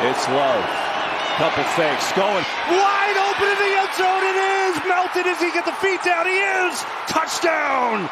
It's Love. Couple fakes going wide open in the end zone. It is Melton as he get the feet down. He is touchdown.